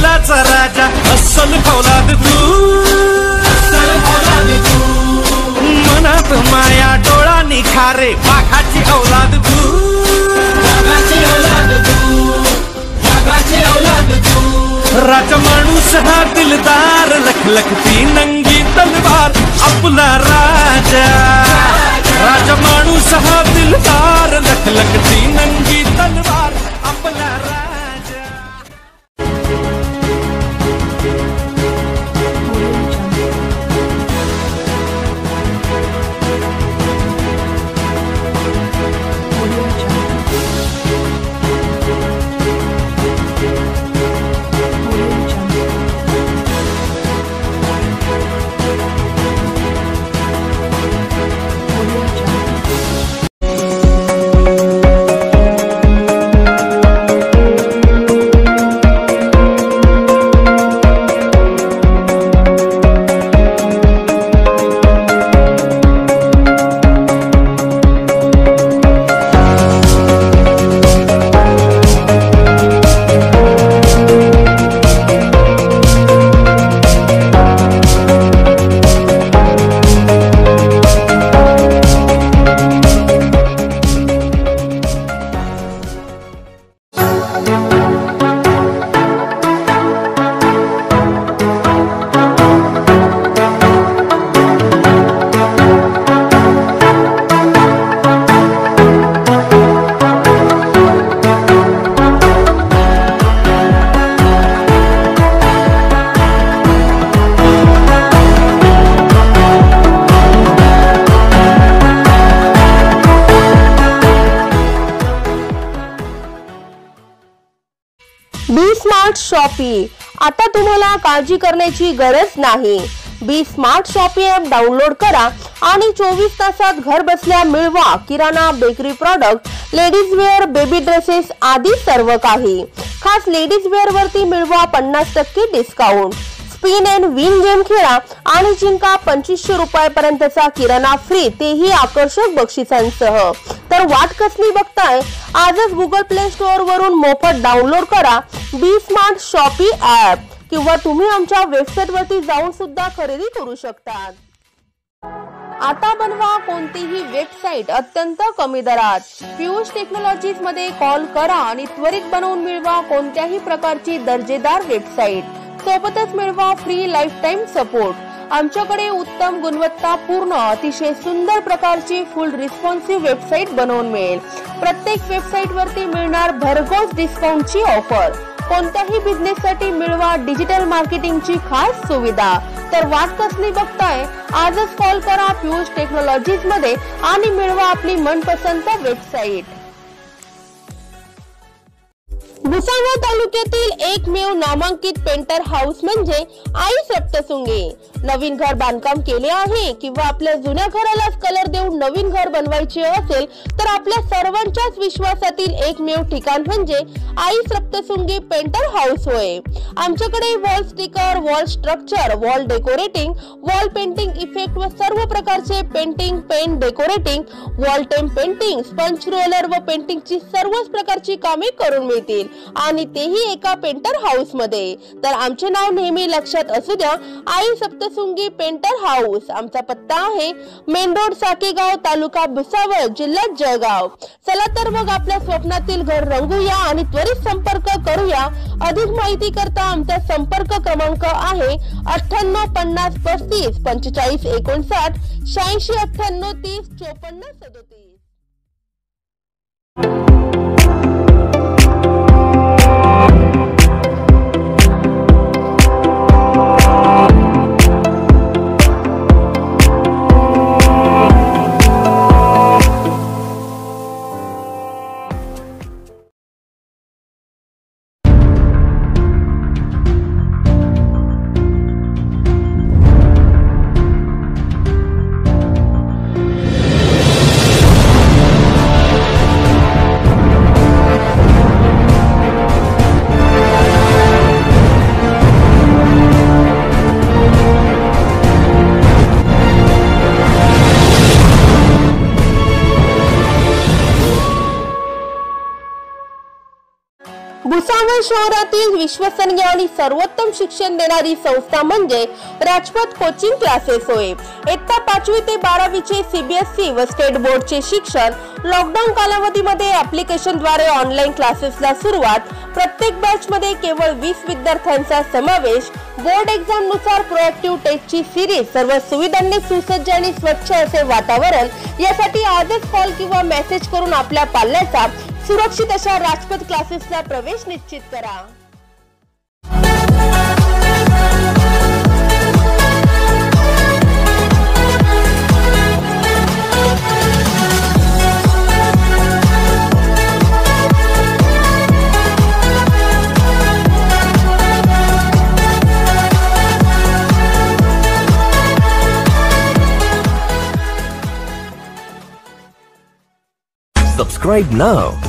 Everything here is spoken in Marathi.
दिलाचा राजा अस्सल फौलाद तू. मनात माया डोळा निखारे वाघाची औलाद तू. राजा माणूस हा दिलदार लखलखती नंगी तलवार आपला राजा. राजा माणूस हा दिलदार लखलखती नंगी तलवार आपला राजा. Smart shoppe. आता तुम्हाला काळजी करण्याची गरज नाही. B smart shoppy app download करा आणि चोवीस तासात घर बसल्या मिळवा किराणा bakery product ladies wear baby dresses आदी सर्व काही. खास लेडीज वेअर वरती मिळवा पन्नास टक्के discount. Spin and win game खेळा आणि जिंका पंचवीसशे रुपयापर्यंतचा किराणा फ्री तेही आकर्षक बक्षिसांसह. तर वाट कसली बघताय? आजच गुगल प्ले स्टोअर वरून मोफत डाउनलोड करा बी स्मार्ट शॉपी ऍप किंवा तुम्ही आमच्या वेबसाईट वरती जाऊन सुद्धा खरेदी करू शकता आता बनवा कोणतीही वेबसाईट अत्यंत कमी दरात. पियुष टेक्नॉलॉजीजमध्ये कॉल करा आणि त्वरित बनवून मिळवा कोणत्याही प्रकारची दर्जेदार वेबसाईट सोबतच मिळवा फ्री लाईफ टाईम सपोर्ट आमच्याकडे उत्तम गुणवत्ता पूर्ण अतिशय सुंदर प्रकारची फुल रिस्पॉन्सिव्ह वेबसाईट बनवून मिळेल. प्रत्येक वेबसाईट वरती मिळणार भरघोस डिस्काउंटची ऑफर कोणत्याही बिझनेस साठी मिळवा डिजिटल मार्केटिंगची खास सुविधा. तर वाट कसली बघताय? आजच कॉल करा पियुष टेक्नॉलॉजीजमध्ये आणि मिळवा आपली मनपसंत वेबसाईट भुसावळ तालुक्यातील एकमेव नामांकित पेंटर हाऊस म्हणजे आई सप्तसुंगे नवीन घर बांधकाम केले आहे किंवा आपल्या जुन्या घरालाच कलर देऊन नवीन घर बनवायचे असेल तर आपल्या सर्वांच्याच विश्वासातील एकमेव ठिकाण म्हणजे आई सप्तसुंगे पेंटर हाऊस होय. आमच्याकडे wall sticker wall structure wall decorating wall painting effect व सर्व प्रकारचे पेंटिंग पेंट डेकोरेटिंग वॉल टेम पेंटिंग स्पंच रोलर व पेंटिंगची सर्वच प्रकारची कामे करून मिळतील. आणि तेही एका पेंटर हाऊसमध्ये. तर आमचे नाव नेहमी लक्षात असू द्या आई सप्तसुंगी पेंटर हाऊस आमचा पत्ता आहे मेन रोड साकेगाव तालुका भुसावळ जिल्हा जळगाव. चला तर मग आपल्या स्वप्नातील घर रंगूया आणि त्वरित संपर्क करूया. अधिक माहिती करता आमचा संपर्क क्रमांक आहे अठ्ठ्याण्णव पन्नास पस्तीस पंचेचाळीस एकोणसाठ शहाऐंशी अठ्ठ्याण्णव तीस चोपन्न सदोतीस. भुसावळ शहरातील विश्वसनीय आणि सर्वोत्तम शिक्षण देणारी संस्था म्हणजे राजपथ कोचिंग क्लासेस होय. इयत्ता पाचवी ते बारावीचे सीबीएसई व स्टेट बोर्डचे शिक्षण लॉकडाऊन कालावधीमध्ये ॲप्लिकेशनद्वारे ऑनलाईन क्लासेसला सुरुवात. प्रत्येक बॅचमध्ये केवळ वीस विद्यार्थ्यांचा समावेश. बोर्ड एक्झामनुसार प्रोएक्टिव्ह टेस्टची सिरीज सर्व सुविधांनी सुसज्ज आणि स्वच्छ असे वातावरण यासाठी आजच कॉल किंवा मेसेज करून आपल्या पाल्याचा सुरक्षित अशा राजपथ क्लासेसला प्रवेश निश्चित करा Subscribe now